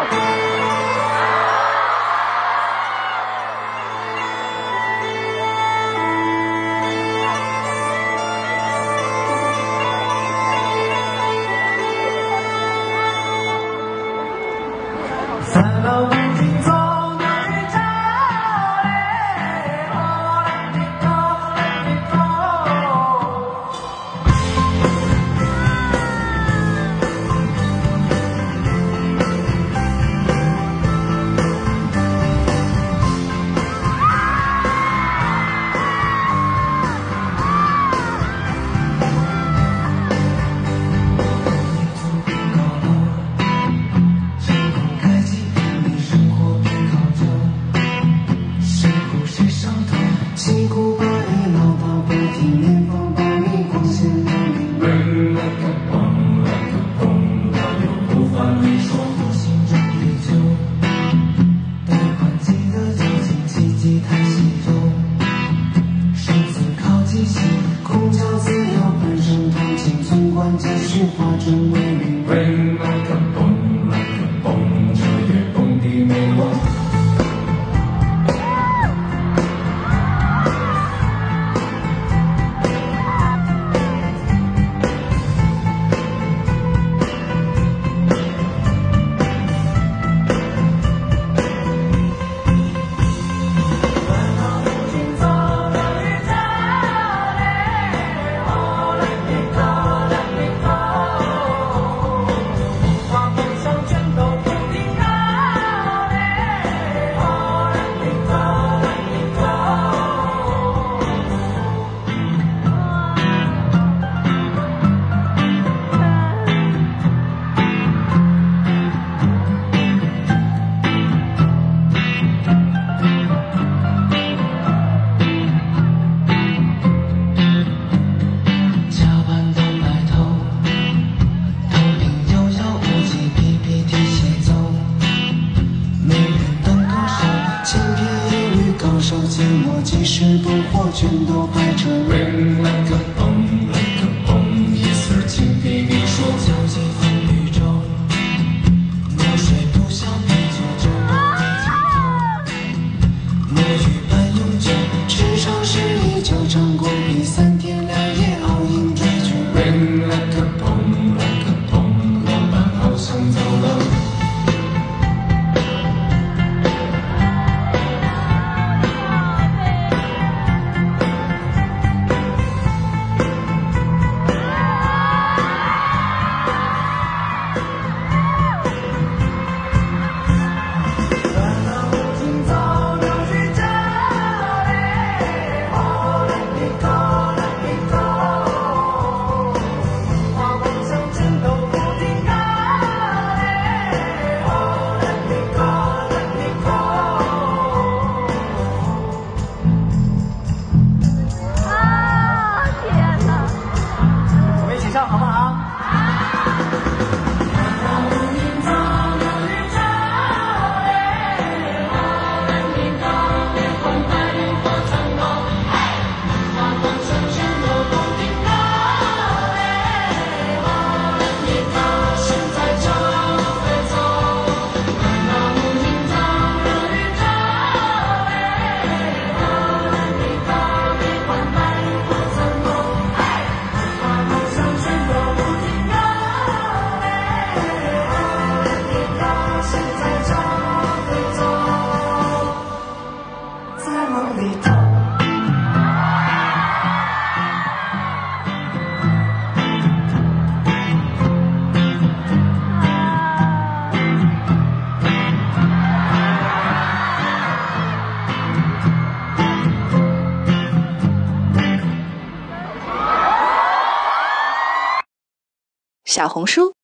Xa 辛苦吧。是不惑全都白成为小红书。